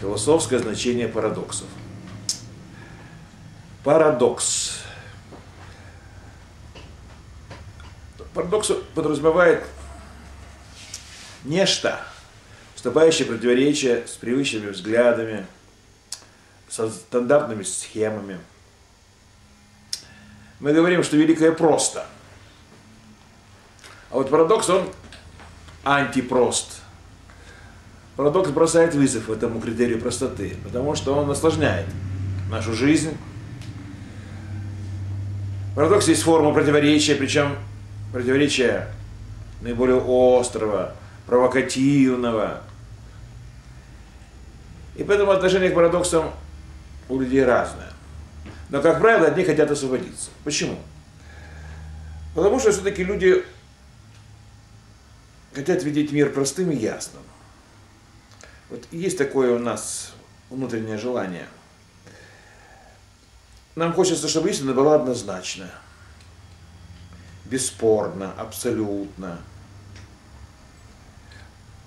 философское значение парадоксов. Парадокс. Парадокс подразумевает нечто, вступающее противоречие с привычными взглядами, со стандартными схемами. Мы говорим, что великое просто. А вот парадокс, он антипрост. Парадокс бросает вызов этому критерию простоты, потому что он осложняет нашу жизнь. Парадокс есть форма противоречия, причем противоречия наиболее острого, провокативного. И поэтому отношение к парадоксам у людей разное. Но, как правило, одни хотят освободиться. Почему? Потому что все-таки люди хотят видеть мир простым и ясным. Вот есть такое у нас внутреннее желание. Нам хочется, чтобы истина была однозначна, бесспорна, абсолютно.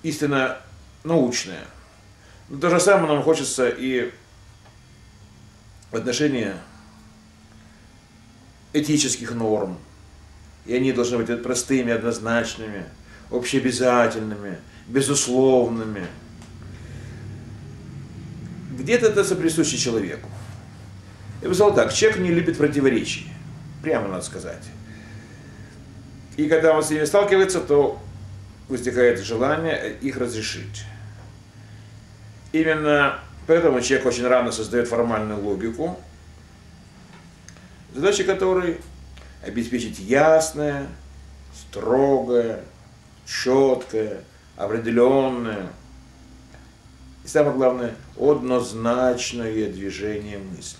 Истина научная. Но то же самое нам хочется и в отношении этических норм. И они должны быть простыми, однозначными, общеобязательными, безусловными. Где-то это соприсуще человеку. Я бы сказал так, человек не любит противоречий. Прямо надо сказать. И когда он с ними сталкивается, то возникает желание их разрешить. Именно поэтому человек очень рано создает формальную логику, задача которой обеспечить ясное, строгое, четкое, определенное и самое главное, однозначное движение мысли.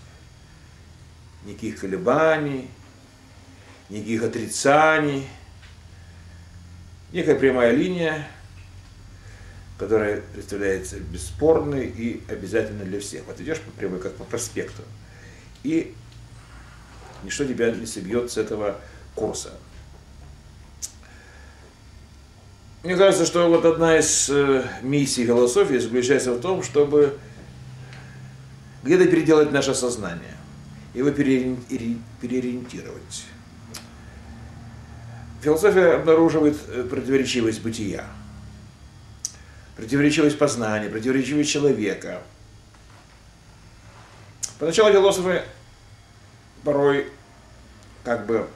Никаких колебаний, никаких отрицаний, некая прямая линия, которая представляется бесспорной и обязательной для всех. Вот идешь по прямой, как по проспекту, и ничто тебя не собьет с этого курса. Мне кажется, что вот одна из э, миссий философии заключается в том, чтобы где-то переделать наше сознание, его переориентировать. Философия обнаруживает э, противоречивость бытия, противоречивость познания, противоречивость человека. Поначалу философы порой как бы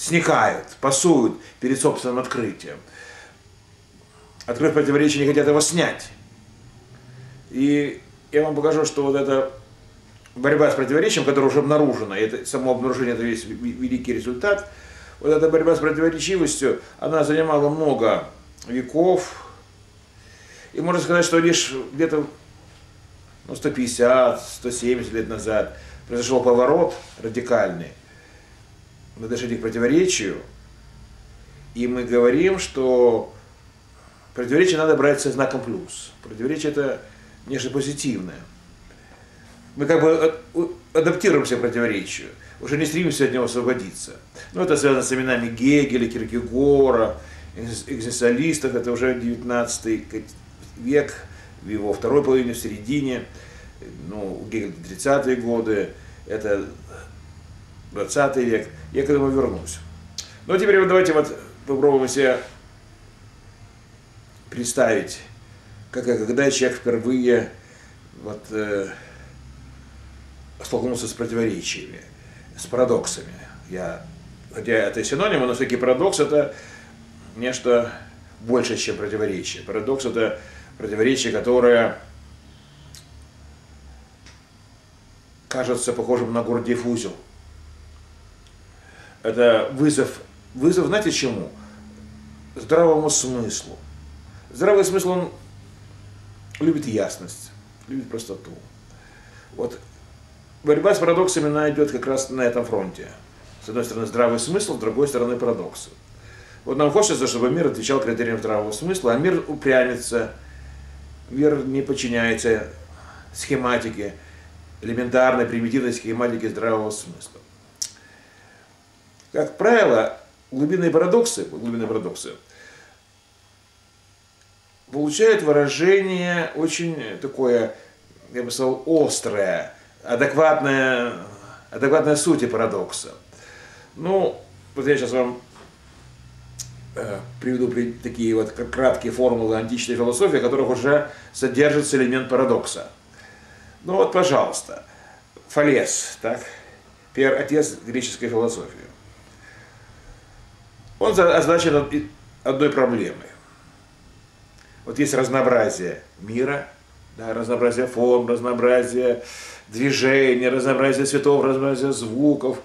сникают, пасуют перед собственным открытием. Открыв противоречие, не хотят его снять. И я вам покажу, что вот эта борьба с противоречием, которая уже обнаружена, и это само обнаружение это весь великий результат, вот эта борьба с противоречивостью, она занимала много веков. И можно сказать, что лишь где-то ну, 150, 170 лет назад произошел поворот радикальный мы дошли к противоречию, и мы говорим, что противоречие надо брать со знаком плюс. Противоречие это нечто позитивное. Мы как бы адаптируемся к противоречию, уже не стремимся от него освободиться. Но это связано с именами Гегеля, Киркегора, экзистенциалистов, это уже 19 век, в его второй половине, в середине, ну, Гегель 30-е годы, это 20 век. Я к этому вернусь. Ну, а теперь вот давайте вот попробуем себе представить, как, когда человек впервые вот, э, столкнулся с противоречиями, с парадоксами. Я, хотя это синонимы, но все-таки парадокс это нечто больше, чем противоречие. Парадокс это противоречие, которое кажется похожим на Гордиев узел – это вызов, вызов, знаете чему? Здравому смыслу. Здравый смысл, он любит ясность, любит простоту. Вот борьба с парадоксами, она идет как раз на этом фронте. С одной стороны здравый смысл, с другой стороны парадоксы. Вот нам хочется, чтобы мир отвечал критериям здравого смысла, а мир упрямится, мир не подчиняется схематике, элементарной, примитивной схематике здравого смысла. Как правило, глубинные парадоксы, глубинные парадоксы получает выражение очень такое, я бы сказал, острое, адекватное, адекватная сути парадокса. Ну, вот я сейчас вам э, приведу при, такие вот краткие формулы античной философии, в которых уже содержится элемент парадокса. Ну вот, пожалуйста, Фалес, так, первый отец греческой философии. Он означен одной проблемой. Вот есть разнообразие мира, да, разнообразие форм, разнообразие движений, разнообразие цветов, разнообразие звуков.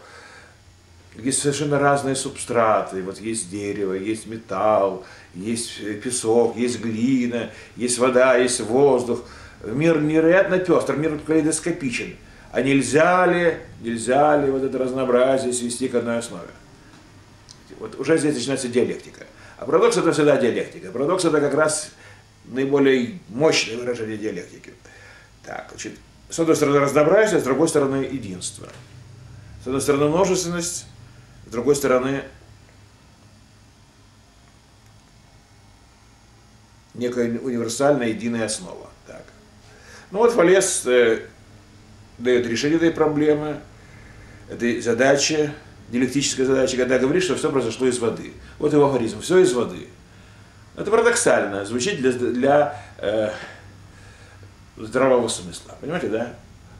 Есть совершенно разные субстраты. Вот есть дерево, есть металл, есть песок, есть глина, есть вода, есть воздух. Мир невероятно пестр, мир калейдоскопичен. А нельзя ли, нельзя ли вот это разнообразие свести к одной основе? Вот уже здесь начинается диалектика. А парадокс это всегда диалектика. Парадокс это как раз наиболее мощное выражение диалектики. Так, значит, с одной стороны разнообразие, с другой стороны единство. С одной стороны множественность, с другой стороны некая универсальная единая основа. Так. Ну вот Фалес э, дает решение этой проблемы, этой задачи, диалектической задачи, когда говорит, что все произошло из воды. Вот его афоризм, все из воды. Это парадоксально, звучит для, для э, здравого смысла. Понимаете, да?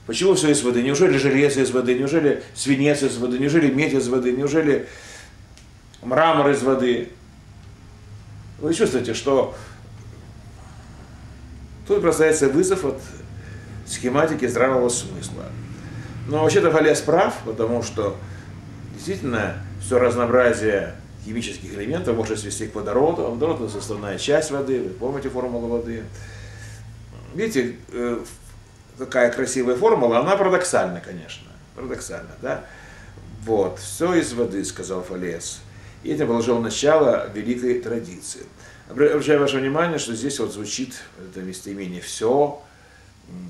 Почему все из воды? Неужели железо из воды? Неужели свинец из воды? Неужели медь из воды? Неужели мрамор из воды? Вы чувствуете, что тут бросается вызов от схематики здравого смысла. Но вообще-то Фалес прав, потому что действительно все разнообразие химических элементов можно свести к водороду. Водород – это составная часть воды, вы помните формулу воды. Видите, э, какая красивая формула, она парадоксальна, конечно. Парадоксальна, да? Вот, все из воды, сказал Фалес. И этим положил начало великой традиции. Обращаю ваше внимание, что здесь вот звучит это местоимение «все».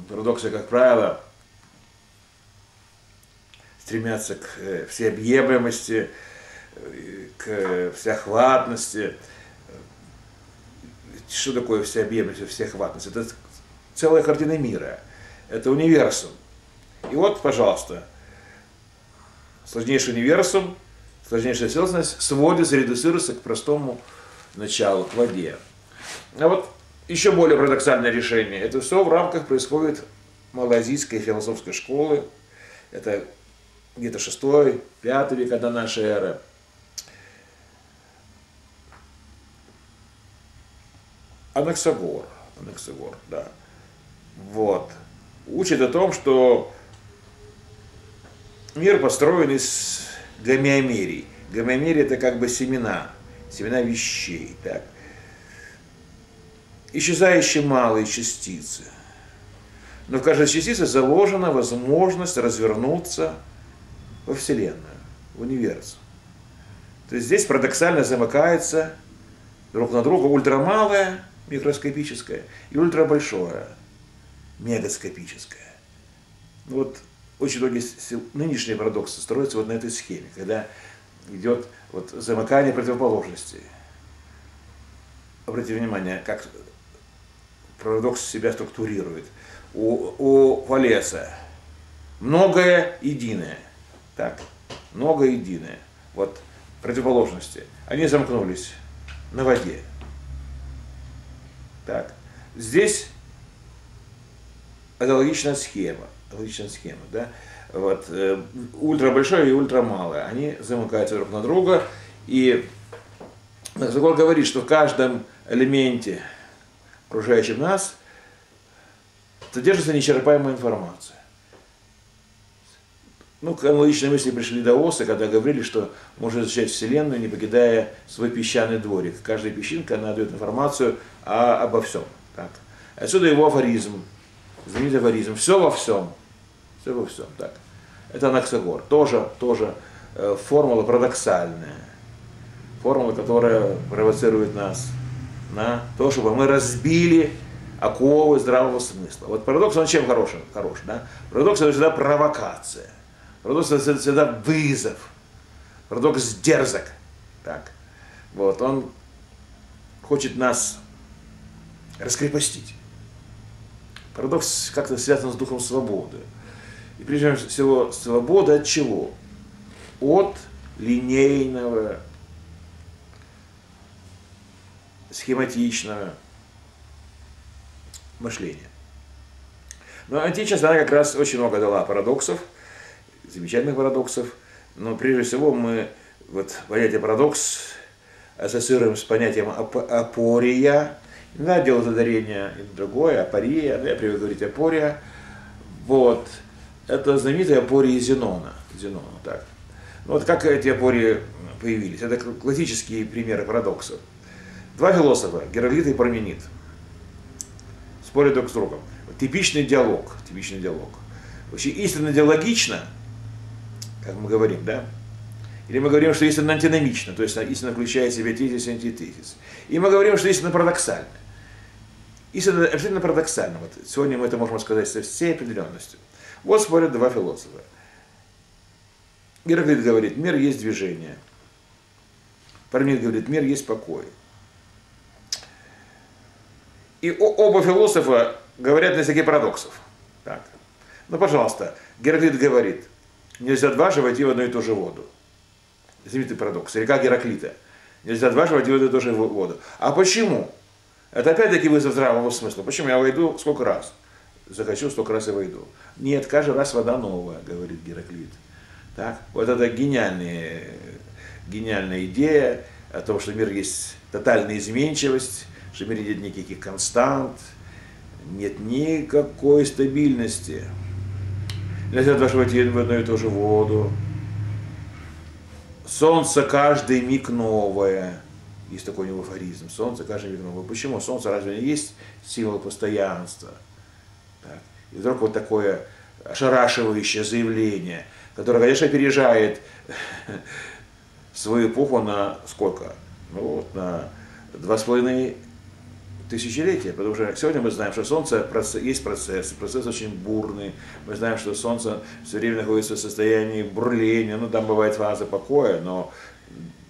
Парадоксы, как правило, стремятся к э, всеобъемлемости, к всеохватности. Что такое всеобъемлемость, всеохватность? Это целая картина мира. Это универсум. И вот, пожалуйста, сложнейший универсум, сложнейшая целостность сводится, редуцируется к простому началу, к воде. А вот еще более парадоксальное решение. Это все в рамках происходит малазийской философской школы. Это где-то 6 пятый век до нашей эры. Анаксагор. Анаксагор, да. Вот. Учит о том, что мир построен из гомеомерий. Гомеомерия это как бы семена, семена вещей. Так. Исчезающие малые частицы. Но в каждой частице заложена возможность развернуться во Вселенную, в универсум. То есть здесь парадоксально замыкается друг на друга ультрамалое, микроскопическое, и ультрабольшое, мегаскопическое. Вот очень многие нынешние парадоксы строятся вот на этой схеме, когда идет вот замыкание противоположностей. Обратите внимание, как парадокс себя структурирует. У, у Валеса многое единое. Так, многое единое. Вот противоположности. Они замкнулись на воде. Так, здесь аналогичная схема, аналогичная схема, да, вот, э, ультра и ультра малое, они замыкаются друг на друга, и Закон говорит, что в каждом элементе, окружающем нас, содержится неисчерпаемая информация. Ну, к аналогичной мысли пришли до Оса, когда говорили, что можно изучать Вселенную, не покидая свой песчаный дворик. Каждая песчинка, она дает информацию о, обо всем. Так. Отсюда его афоризм, знаменитый афоризм. Все во всем. Все во всем. Так. Это Анаксагор. Тоже, тоже э, формула парадоксальная. Формула, которая провоцирует нас на то, чтобы мы разбили оковы здравого смысла. Вот парадокс, он чем хорош? хорош да? Парадокс это всегда провокация. Парадокс это всегда вызов. Парадокс дерзок. Так. Вот, он хочет нас раскрепостить. Парадокс как-то связан с духом свободы. И прежде всего, свобода от чего? От линейного, схематичного мышления. Но античность, она как раз очень много дала парадоксов, замечательных парадоксов. Но прежде всего мы вот понятие парадокс ассоциируем с понятием апория. Иногда делают ударение и другое, апория, да, я привык говорить апория. Вот. Это знаменитая апория Зенона. Зенона, так. Ну, вот как эти апории появились? Это классические примеры парадоксов. Два философа, Гераклит и Парменид, спорят друг с другом. Типичный диалог, типичный диалог. Вообще истинно диалогично, как мы говорим, да? Или мы говорим, что истинно антиномично, то есть истинно включает в себя тезис и антитезис. И мы говорим, что истинно парадоксально. Истинно абсолютно парадоксально. Вот сегодня мы это можем сказать со всей определенностью. Вот спорят два философа. Гераклит говорит, мир есть движение. Парменид говорит, мир есть покой. И оба философа говорят на языке парадоксов. Так. Ну, пожалуйста, Гераклит говорит, нельзя дважды войти в одну и ту же воду. Знаменитый парадокс. Река Гераклита. Нельзя дважды войти в одну и ту же воду. А почему? Это опять-таки вызов здравого смысла. Почему я войду сколько раз? Захочу, столько раз и войду. Нет, каждый раз вода новая, говорит Гераклит. Так? Вот это гениальная, гениальная идея о том, что мир есть тотальная изменчивость, что в мире нет никаких констант, нет никакой стабильности. Нельзя даже войти в одну и ту же воду. Солнце каждый миг новое. Есть такой у афоризм. Солнце каждый миг новое. Почему? Солнце разве не есть символ постоянства? Так. И вдруг вот такое ошарашивающее заявление, которое, конечно, опережает свою эпоху на сколько? Ну вот на два с половиной тысячелетия, потому что сегодня мы знаем, что Солнце есть процесс, процесс очень бурный, мы знаем, что Солнце все время находится в состоянии бурления, ну там бывает фаза покоя, но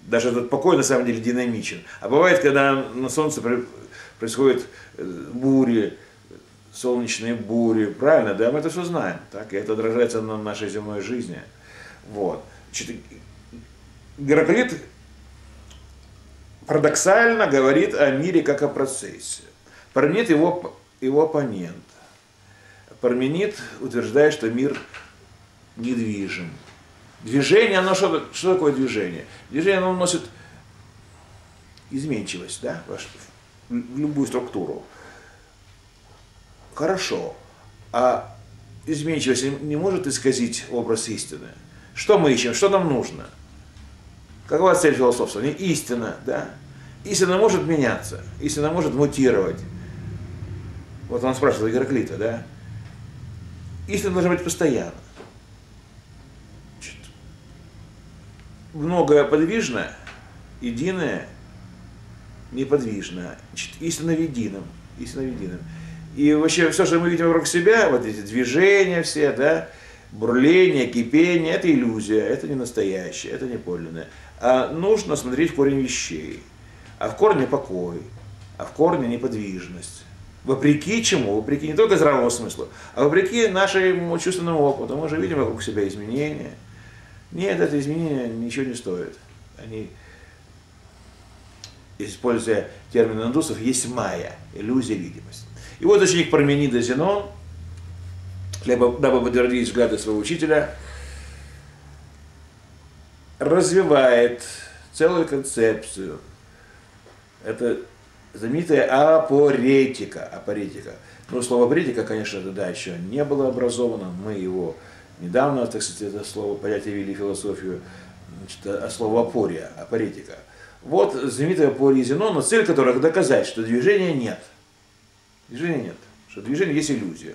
даже этот покой на самом деле динамичен. А бывает, когда на Солнце происходят э, бури, солнечные бури, правильно, да, мы это все знаем, так, и это отражается на нашей земной жизни. Вот. Гераклит парадоксально говорит о мире как о процессе. Парменид его, его оппонент. Парменид утверждает, что мир недвижим. Движение, оно что, что такое движение? Движение, оно носит изменчивость, да, в любую структуру. Хорошо. А изменчивость не может исказить образ истины. Что мы ищем? Что нам нужно? Какова цель философства? Истина, да? Истина может меняться, истина может мутировать. Вот он спрашивает Гераклита, да? Истина должна быть постоянно. Многое подвижно, единое неподвижно. Значит, истина в едином. Истина в едином. И вообще все, что мы видим вокруг себя, вот эти движения все, да, бурление, кипение, это иллюзия, это не настоящее, это не подлинное. А нужно смотреть в корень вещей. А в корне покой, а в корне неподвижность. Вопреки чему? Вопреки не только здравому смыслу, а вопреки нашему чувственному опыту. Мы же видим вокруг себя изменения. Нет, это изменения ничего не стоит. Они, используя термин индусов, есть майя, иллюзия, видимость. И вот ученик Парменида Зенон, дабы подтвердить взгляды своего учителя, развивает целую концепцию. Это знаменитая апоретика. апоретика. Ну, слово апоретика, конечно, тогда еще не было образовано. Мы его недавно, так сказать, это слово, понятие ввели философию, значит, а слово апория, апоретика. Вот знаменитая апория Зенона, цель которых доказать, что движения нет – Движения нет. Что движение есть иллюзия.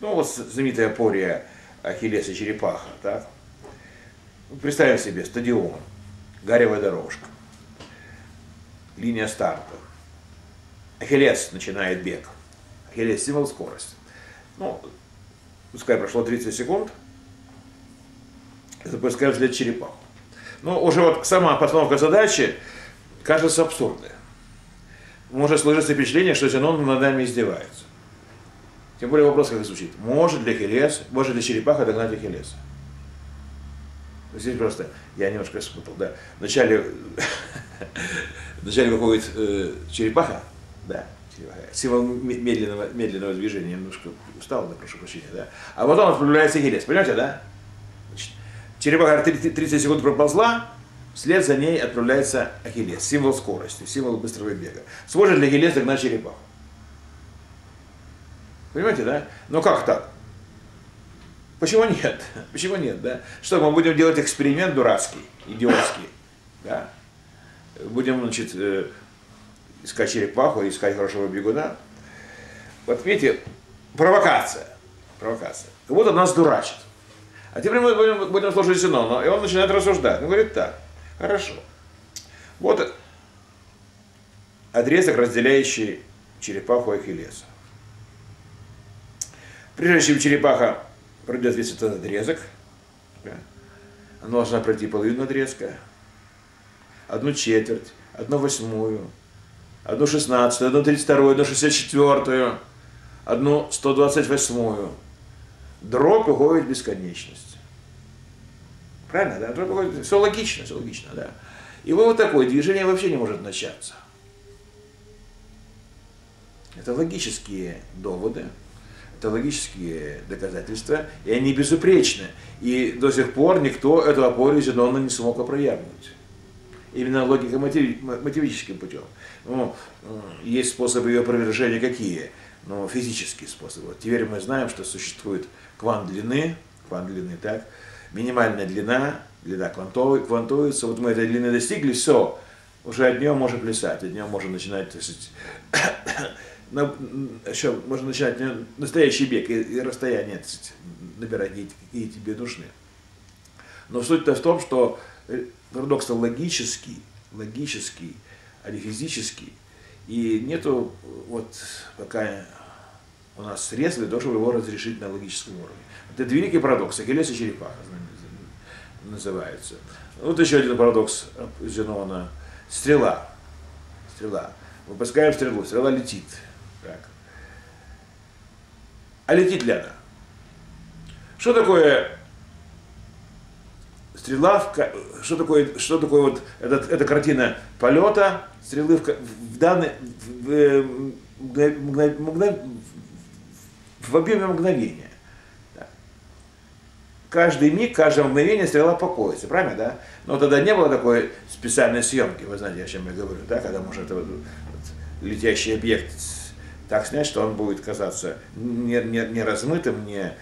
Ну вот знаменитая пория Ахиллеса черепаха. Так? Представим себе стадион, гаревая дорожка, линия старта. Ахиллес начинает бег. Ахиллес символ скорости. Ну, пускай прошло 30 секунд, запускаем вслед черепаху. Но уже вот сама постановка задачи кажется абсурдной. может сложиться впечатление, что Зенон над нами издевается. Тем более вопрос как звучит. Может ли Ахиллес, может ли черепаха догнать Ахиллеса? Здесь просто, я немножко спутал, да. Вначале, вначале выходит э, черепаха, да, черепаха, символ медленного, медленного движения, немножко устал, да, прошу прощения, да. А потом отправляется Ахиллес, понимаете, да? Значит, черепаха 30 секунд проползла, вслед за ней отправляется Ахиллес, символ скорости, символ быстрого бега. Сможет ли Ахиллес догнать черепаху? Понимаете, да? Но как так? Почему нет? Почему нет, да? Что, мы будем делать эксперимент дурацкий, идиотский, да? Будем, значит, э, искать черепаху, искать хорошего бегуна. Вот видите, провокация, провокация. Будто нас дурачат. А теперь мы будем, будем слушать Синона, и он начинает рассуждать. Он говорит так, хорошо. Вот отрезок, разделяющий черепаху и Ахиллеса. Прежде чем черепаха пройдет весь этот отрезок, она должна пройти половину отрезка, одну четверть, одну восьмую, одну шестнадцатую, одну тридцать вторую, одну шестьдесят четвертую, одну сто двадцать восьмую. Дробь уходит в бесконечность. Правильно, да? Дробь уходит, все логично, все логично, да. И вот такое движение вообще не может начаться. Это логические доводы, это логические доказательства, и они безупречны. И до сих пор никто эту апорию Зенона не смог опровергнуть. Именно логика мотивическим путем. Ну, есть способы ее опровержения какие? Ну, физические способы. Вот теперь мы знаем, что существует квант длины, квант длины, так, минимальная длина, длина квантовой, квантуется, вот мы этой длины достигли, все, уже от нее можно плясать, от нее можно начинать, так сказать, на, еще можно начинать настоящий бег и, и расстояние набирать, какие, какие тебе нужны. Но суть-то в том, что э, парадокс логический, логический, а не физический. И нету вот пока у нас средств для того, чтобы его разрешить на логическом уровне. Это великий парадокс. Ахиллес и черепаха называется. Вот еще один парадокс Зенона. Стрела. Стрела. Выпускаем стрелу, стрела летит. Так. А летит ли она? Что такое стрела, в, что такое, что такое вот этот, эта картина полета стрелы в, в данный, в, в, мгнов, в объеме мгновения. Каждый миг, каждое мгновение стрела покоится, правильно, да? Но тогда не было такой специальной съемки, вы знаете, о чем я говорю, да, когда можно это вот, вот, летящий объект так снять, что он будет казаться не, не, не размытым, не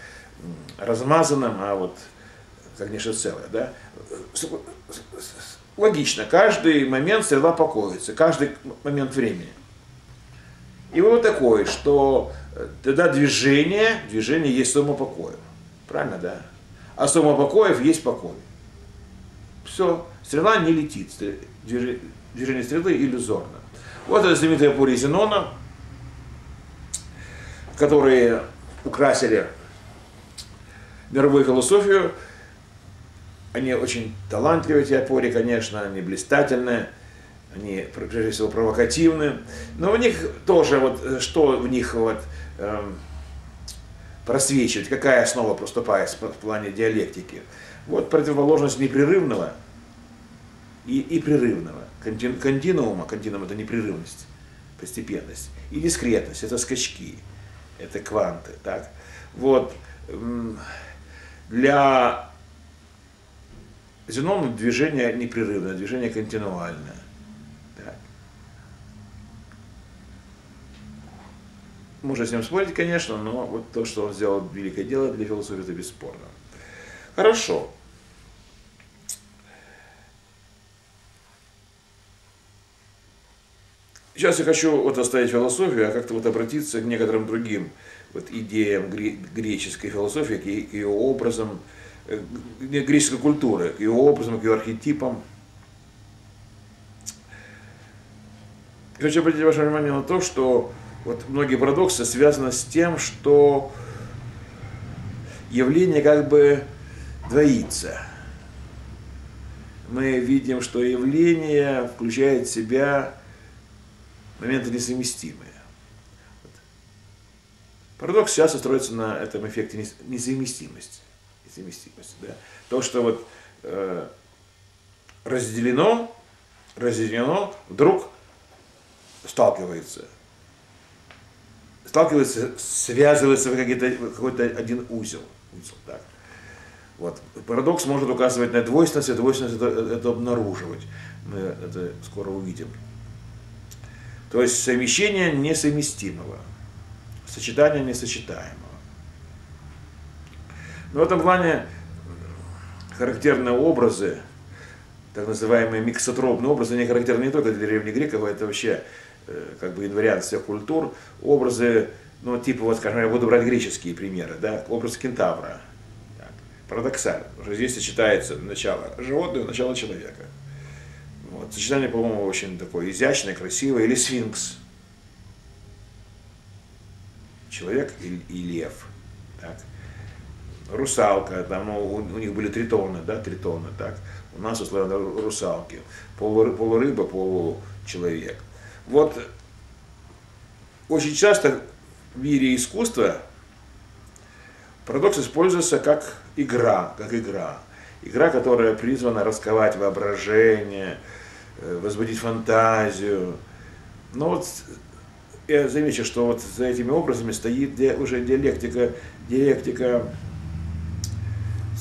размазанным, а вот как нечто целое. Да? Логично, каждый момент стрела покоится, каждый момент времени. И вот такое, что э, тогда движение, движение есть сумма покоев. Правильно, да? А сумма покоев есть покой. Все, стрела не летит, движение стрелы иллюзорно. Вот это знаменитая Пури Зенона, которые украсили мировую философию. Они очень талантливые, эти опори, конечно, они блистательные, они, прежде всего, провокативны. Но у них тоже, вот, что в них вот, эм, просвечивает, какая основа проступает в плане диалектики. Вот противоположность непрерывного и, и прерывного. Континуума, континуум это непрерывность, постепенность. И дискретность, это скачки это кванты. Так? Вот. Для Зенона движение непрерывное, движение континуальное. Так. Можно с ним спорить, конечно, но вот то, что он сделал великое дело для философии, это бесспорно. Хорошо. Сейчас я хочу вот оставить философию, а как-то вот обратиться к некоторым другим вот идеям греческой философии, к ее образам, э, греческой культуры, к ее образам, к ее архетипам. Хочу обратить ваше внимание на то, что вот многие парадоксы связаны с тем, что явление как бы двоится. Мы видим, что явление включает в себя моменты несовместимые. Парадокс часто строится на этом эффекте несовместимости. несовместимости да? То, что вот э, разделено, разделено, вдруг сталкивается. Сталкивается, связывается в какой-то один узел. узел так. Вот. Парадокс может указывать на двойственность, и двойственность это, это обнаруживать. Мы это скоро увидим. То есть совмещение несовместимого сочетание несочетаемого. Но в этом плане характерны образы, так называемые миксотропные образы, они характерны не только для древних греков, а это вообще э, как бы инвариант всех культур, образы, ну, типа, вот, скажем, я буду брать греческие примеры, да, образ кентавра, так, парадоксально, уже здесь сочетается начало животного, начало человека. Вот. Сочетание, по-моему, очень такое изящное, красивое, или сфинкс – человек и, и лев. Так. Русалка, там ну, у, у них были тритоны, да, тритоны, так. У нас условно русалки. Полу, полурыба, получеловек. Вот очень часто в мире искусства парадокс используется как игра, как игра. Игра, которая призвана расковать воображение, возбудить фантазию. Но вот я замечу, что вот за этими образами стоит уже диалектика, диалектика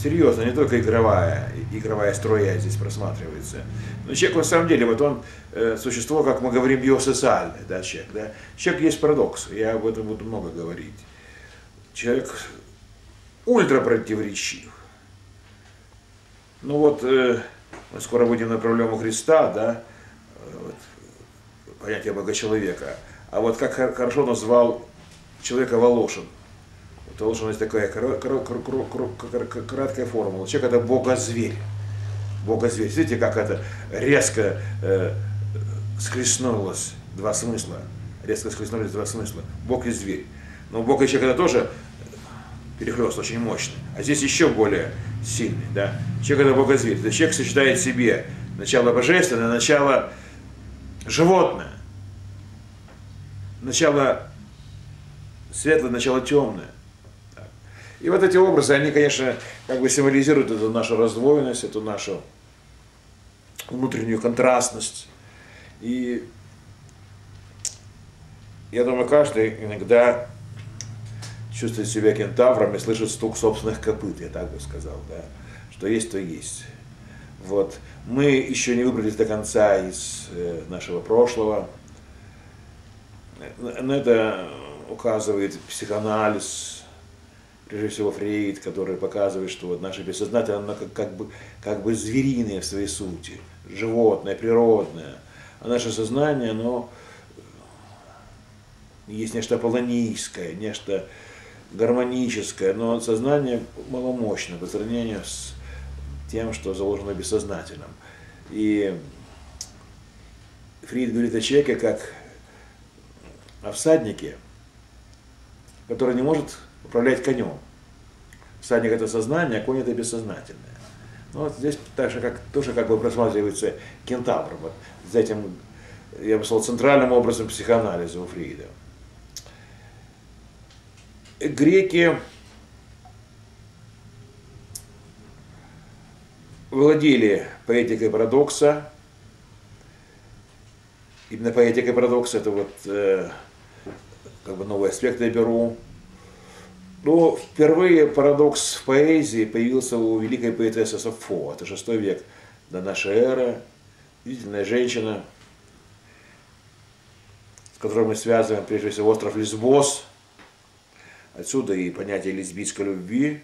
серьезно, не только игровая, игровая строя здесь просматривается. Но человек на самом деле, вот он э, существо, как мы говорим, биосоциальное, да, человек, да. Человек есть парадокс, я об этом буду много говорить. Человек ультра противоречив. Ну вот, э, мы скоро будем на проблему Христа, да, вот, понятие Бога человека. А вот как хорошо назвал человека Волошин. Вот Волошин есть такая краткая формула. Человек это бога-зверь. Бога-зверь. Видите, как это резко э, схлестнулось два смысла. Резко схлестнулись два смысла. Бог и зверь. Но Бог и человек это тоже перехлест очень мощный. А здесь еще более сильный. Да? Человек это бога-зверь. Это человек сочетает в себе начало божественное, начало животное начало светлое, начало темное. И вот эти образы, они, конечно, как бы символизируют эту нашу раздвоенность, эту нашу внутреннюю контрастность. И я думаю, каждый иногда чувствует себя кентавром и слышит стук собственных копыт, я так бы сказал, да, что есть, то есть. Вот. Мы еще не выбрались до конца из э, нашего прошлого, на это указывает психоанализ, прежде всего Фрейд, который показывает, что вот наше бессознательное, оно как, как, бы, как бы звериное в своей сути, животное, природное. А наше сознание, оно есть нечто полонийское, нечто гармоническое, но сознание маломощное по сравнению с тем, что заложено бессознательным. И Фрид говорит о человеке как о всаднике, который не может управлять конем. Всадник это сознание, а конь это бессознательное. Ну, вот здесь так же, как, тоже как бы просматривается кентавр. Вот, за этим, я бы сказал, центральным образом психоанализа у Фрида. Греки владели поэтикой парадокса. Именно поэтикой парадокса это вот э, как бы новый аспект я беру. Но впервые парадокс в поэзии появился у великой поэтессы Сафо, это шестой век до нашей эры, видительная женщина, с которой мы связываем прежде всего остров Лесбос, отсюда и понятие лесбийской любви.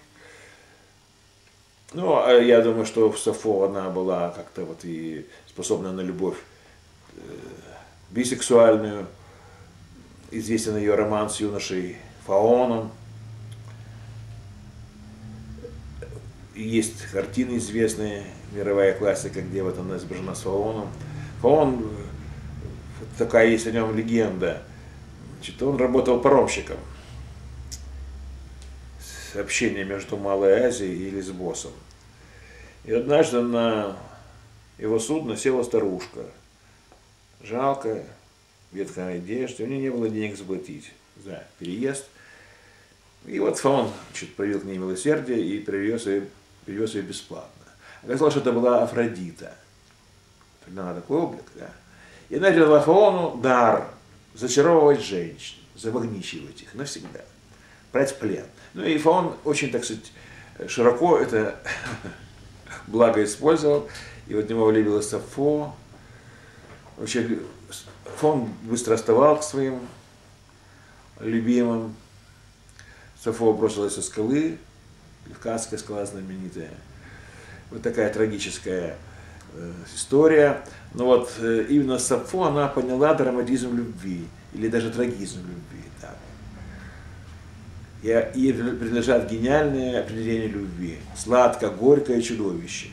Ну, а я думаю, что в Сафо она была как-то вот и способна на любовь э, бисексуальную, известен ее роман с юношей Фаоном. Есть картины известные, мировая классика, где вот она изображена с Фаоном. Фаон, такая есть о нем легенда, значит, он работал паромщиком. Общение между Малой Азией и Лесбосом. И однажды на его судно села старушка, жалкая, ветхой одежде, у него не было денег заплатить за переезд. И вот фаон значит, проявил к ней милосердие и привез ее, привез ее бесплатно. Оказалось, что это была Афродита. Тогда такой облик, да. И она дала фаону дар зачаровывать женщин, замагничивать их навсегда, брать плен. Ну и фаон очень, так сказать, широко это благо использовал. И вот него влюбилась Сафо. Вообще, фон быстро оставал к своим любимым. Сафо бросилась со скалы, Левкадская скала знаменитая. Вот такая трагическая э, история. Но вот э, именно Сафо, она поняла драматизм любви, или даже трагизм любви. И принадлежат гениальные определения любви. Сладко-горькое чудовище.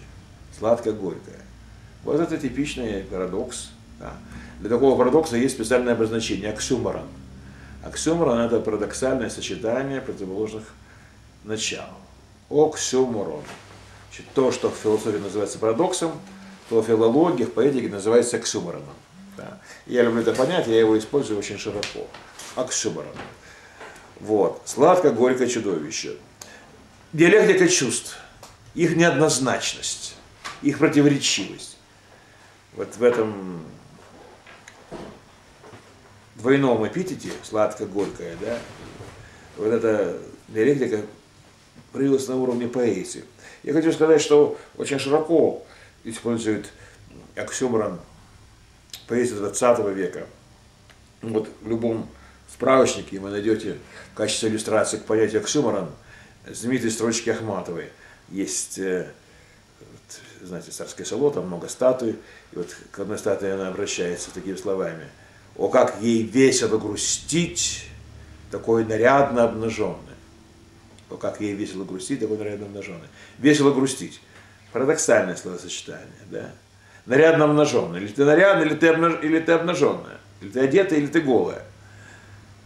Сладко-горькое. Вот это типичный парадокс. Да. Для такого парадокса есть специальное обозначение – оксюморон. Оксюморон – это парадоксальное сочетание противоположных начал. Оксюморон. Значит, то, что в философии называется парадоксом, то в филологии, в поэтике называется оксюмороном. Да. Я люблю это понять, я его использую очень широко. Оксюморон. Вот. Сладко-горькое чудовище. Диалектика чувств, их неоднозначность, их противоречивость. Вот в этом двойном эпитете, сладко-горькое, да, вот эта диалектика проявилась на уровне поэзии. Я хочу сказать, что очень широко используют оксюморон поэзии 20 века. Вот в любом справочнике вы найдете в качестве иллюстрации к понятию оксюморон знаменитые строчки Ахматовой. Есть, э, вот, знаете, царское село, там много статуй, и вот к одной статуе она обращается такими словами – о, как ей весело грустить, такой нарядно обнаженный. О, как ей весело грустить, такой нарядно обнаженный. Весело грустить. Парадоксальное словосочетание, да? Нарядно обнаженный. Или ты нарядный, или ты, обнаж... или ты обнаженная. Или ты одетая, или ты голая.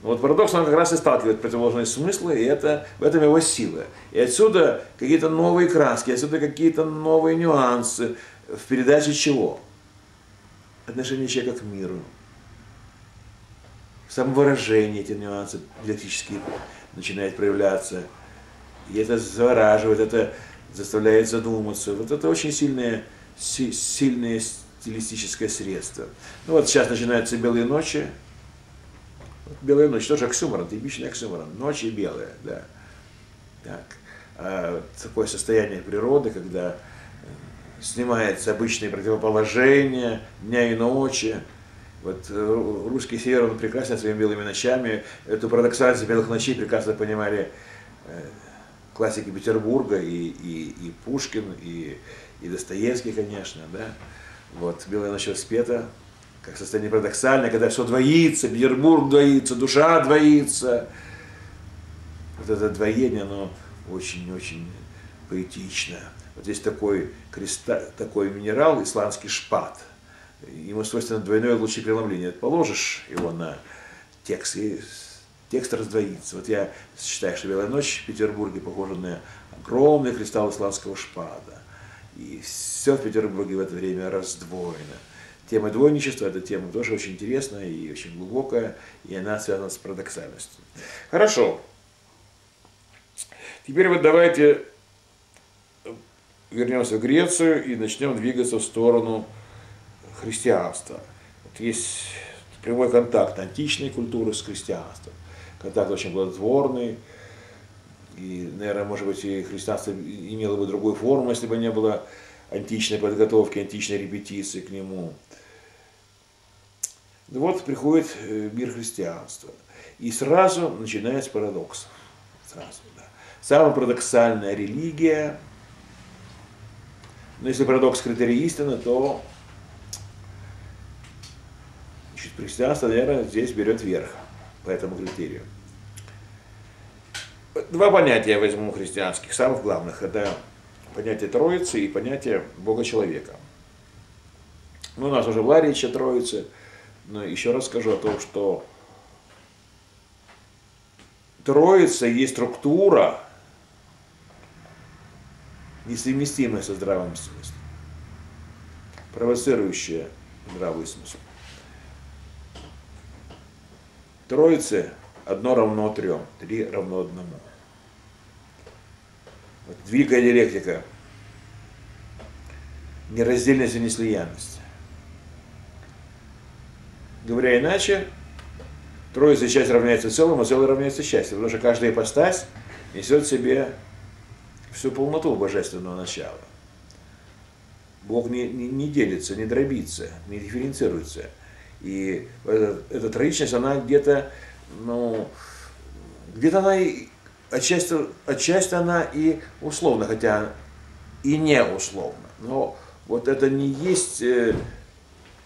Вот парадокс, он как раз и сталкивает противоположные смыслы, и это, в этом его сила. И отсюда какие-то новые краски, отсюда какие-то новые нюансы в передаче чего? Отношение человека к миру, самовыражение, эти нюансы диалектические начинают проявляться. И это завораживает, это заставляет задуматься. Вот это очень сильное, си, сильное стилистическое средство. Ну вот сейчас начинаются белые ночи. Белая ночь тоже оксюморон, типичный оксюморон. Ночи белые, да. Так. А такое состояние природы, когда снимается обычные противоположения дня и ночи, вот э, русский север, он прекрасно своими белыми ночами, эту парадоксальность белых ночей прекрасно понимали э, классики Петербурга, и, и, и Пушкин, и, и Достоевский, конечно, да. Вот «Белая ночь воспета», как состояние парадоксальное, когда все двоится, Петербург двоится, душа двоится. Вот это двоение, оно очень-очень поэтично. Вот здесь такой, креста, такой минерал, исландский шпат – ему свойственно двойное лучепреломление. Положишь его на текст, и текст раздвоится. Вот я считаю, что «Белая ночь» в Петербурге похожа на огромный кристалл исландского шпада. И все в Петербурге в это время раздвоено. Тема двойничества – это тема тоже очень интересная и очень глубокая, и она связана с парадоксальностью. Хорошо. Теперь вот давайте вернемся в Грецию и начнем двигаться в сторону христианства. Вот есть прямой контакт античной культуры с христианством. Контакт очень плодотворный. И, наверное, может быть, и христианство имело бы другую форму, если бы не было античной подготовки, античной репетиции к нему. Ну вот приходит э, мир христианства. И сразу начинается парадокс. Сразу, да. Самая парадоксальная религия. Но если парадокс критерий истины, то Значит, христианство, наверное, здесь берет верх по этому критерию. Два понятия возьму христианских, самых главных. Это понятие Троицы и понятие Бога-человека. Ну, у нас уже была речь о но еще раз скажу о том, что Троица есть структура, несовместимая со здравым смыслом, провоцирующая здравый смысл. Троице одно равно трем, три равно одному. Вот великая диалектика. Нераздельность и неслиянность. Говоря иначе, Троица часть равняется целому, а целое равняется счастью, потому что каждая ипостась несет в себе всю полноту божественного начала. Бог не, не, не делится, не дробится, не дифференцируется. И эта, эта троичность, она где-то, ну, где-то она и отчасти, отчасти она и условно, хотя и не условно. Но вот это не есть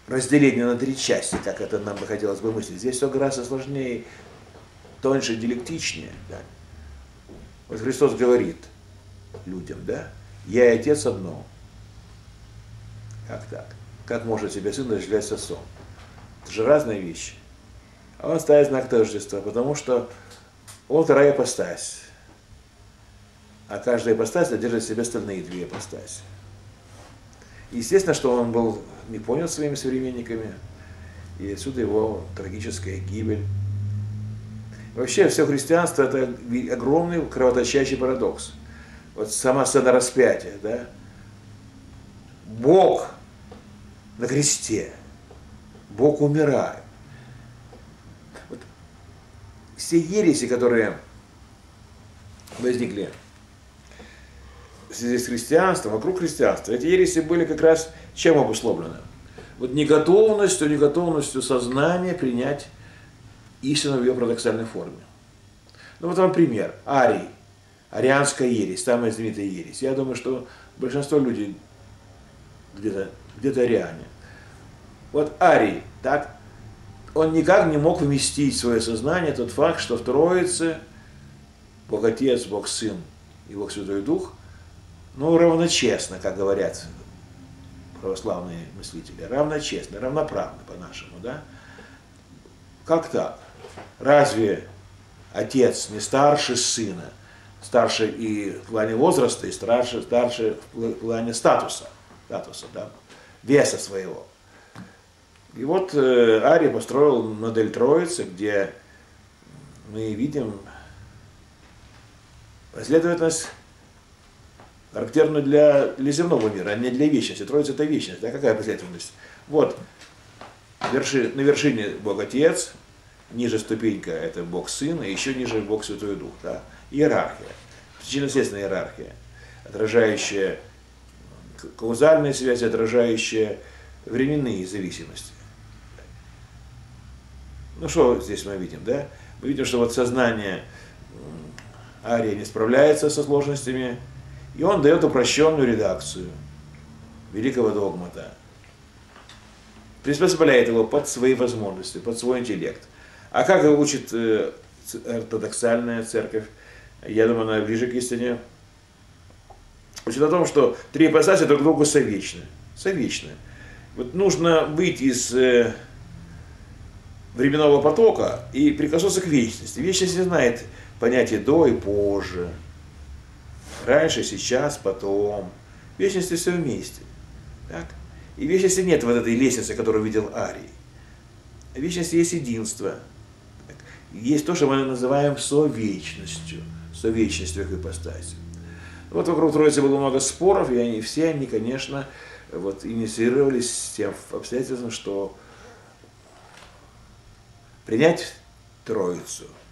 разделение на три части, как это нам бы хотелось бы мыслить. Здесь все гораздо сложнее, тоньше, диалектичнее. Да? Вот Христос говорит людям, да, я и Отец одно. Как так? Как может себе сын разделять с отцом? Это же разные вещи. А он ставит знак тождества, потому что он вторая ипостась. А каждая ипостась содержит в себе остальные две ипостаси. Естественно, что он был не понял своими современниками, и отсюда его трагическая гибель. Вообще, все христианство – это огромный кровоточащий парадокс. Вот сама сцена распятия, да? Бог на кресте, Бог умирает. Вот все ереси, которые возникли в связи с христианством, вокруг христианства, эти ереси были как раз чем обусловлено? Вот неготовностью, неготовностью сознания принять истину в ее парадоксальной форме. Ну вот вам пример. Арий. Арианская ересь, самая знаменитая ересь. Я думаю, что большинство людей где-то где ариане. Вот Арий, так, он никак не мог вместить в свое сознание тот факт, что в Троице Бог Отец, Бог Сын и Бог Святой Дух, ну, равночестно, как говорят православные мыслители, равночестно, равноправно по-нашему, да? Как так? Разве отец не старше сына, старше и в плане возраста, и старше, старше в плане статуса, статуса, да, веса своего. И вот э, Ари построил модель Троицы, где мы видим последовательность характерную для, для земного мира, а не для вечности. Троица это вечность. Да? Какая последовательность? Вот, верши, на вершине Бог Отец, ниже ступенька это Бог Сын, и еще ниже Бог Святой Дух. Да? Иерархия, причинно-следственная иерархия, отражающая каузальные связи, отражающая временные зависимости. Ну что здесь мы видим, да? Мы видим, что вот сознание Ария не справляется со сложностями и он дает упрощенную редакцию великого догмата, приспособляет его под свои возможности, под свой интеллект. А как учит э, ортодоксальная церковь, я думаю, она ближе к истине, учит о том, что три ипостаси друг другу совечны. Совечны. Вот нужно быть из э, временного потока и прикоснуться к вечности. Вечность не знает понятие до и позже, Раньше, сейчас, потом. Вечности все вместе. Так? И вечности нет вот этой лестницы, которую видел Арий. Вечности есть единство. Так? Есть то, что мы называем совечностью. Совечностью их ипостаси. Вот вокруг Троицы было много споров, и они все они, конечно, вот, инициировались с тем обстоятельством, что принять Троицу –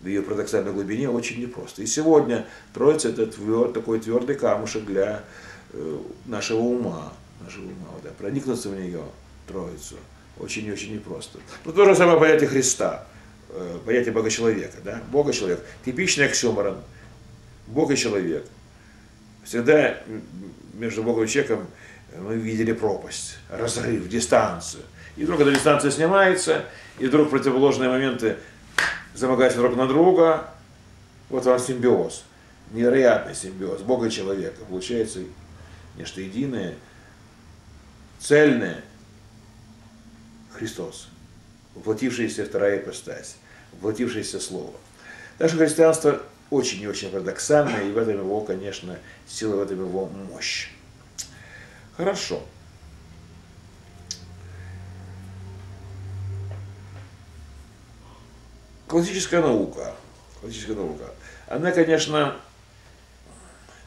в ее парадоксальной глубине очень непросто. И сегодня Троица это твер, такой твердый камушек для э, нашего ума, нашего ума, да, проникнуться в нее, Троицу, очень и очень непросто. Ну, то же самое понятие Христа, э, понятие Бога-человека, да, Бога-человек, типичный аксиоморон, Бог и человек. Всегда между Богом и человеком мы видели пропасть, разрыв, дистанцию. И вдруг эта дистанция снимается, и вдруг противоположные моменты замогать друг на друга, вот вам симбиоз, невероятный симбиоз Бога и человека. Получается нечто единое, цельное, Христос, воплотившаяся вторая ипостась, воплотившееся Слово. Так что христианство очень и очень парадоксальное, и в этом его, конечно, сила, в этом его мощь. Хорошо. Классическая наука, классическая наука, она, конечно,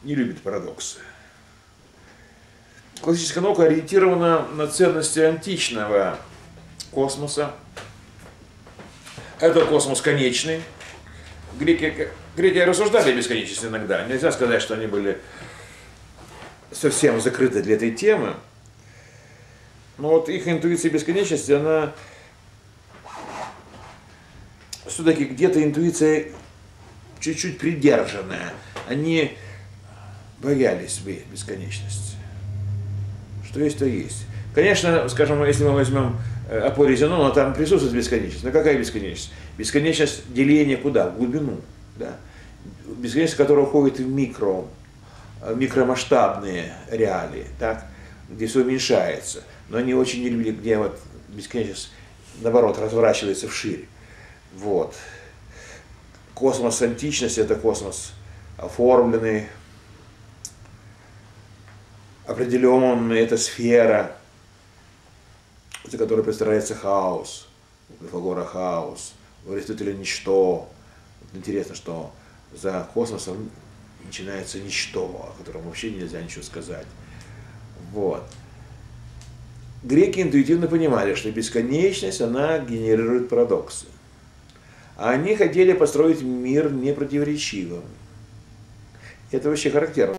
не любит парадоксы. Классическая наука ориентирована на ценности античного космоса. Это космос конечный. Греки, греки рассуждали о бесконечности иногда. Нельзя сказать, что они были совсем закрыты для этой темы. Но вот их интуиция бесконечности, она все-таки где-то интуиция чуть-чуть придержанная. Они боялись бесконечности. Что есть, то есть. Конечно, скажем, если мы возьмем э, Апорий Зенона, там присутствует бесконечность. Но какая бесконечность? Бесконечность деления куда? В глубину. Да? Бесконечность, которая уходит в микро, э, микромасштабные реалии, так? где все уменьшается. Но они очень не любили, где вот бесконечность, наоборот, разворачивается вширь. Вот. Космос античности – это космос оформленный, определенный, это сфера, за которой представляется хаос. У Пифагора хаос, у Аристотеля ничто. Интересно, что за космосом начинается ничто, о котором вообще нельзя ничего сказать. Вот. Греки интуитивно понимали, что бесконечность, она генерирует парадоксы. Они хотели построить мир непротиворечивым. Это вообще характерно.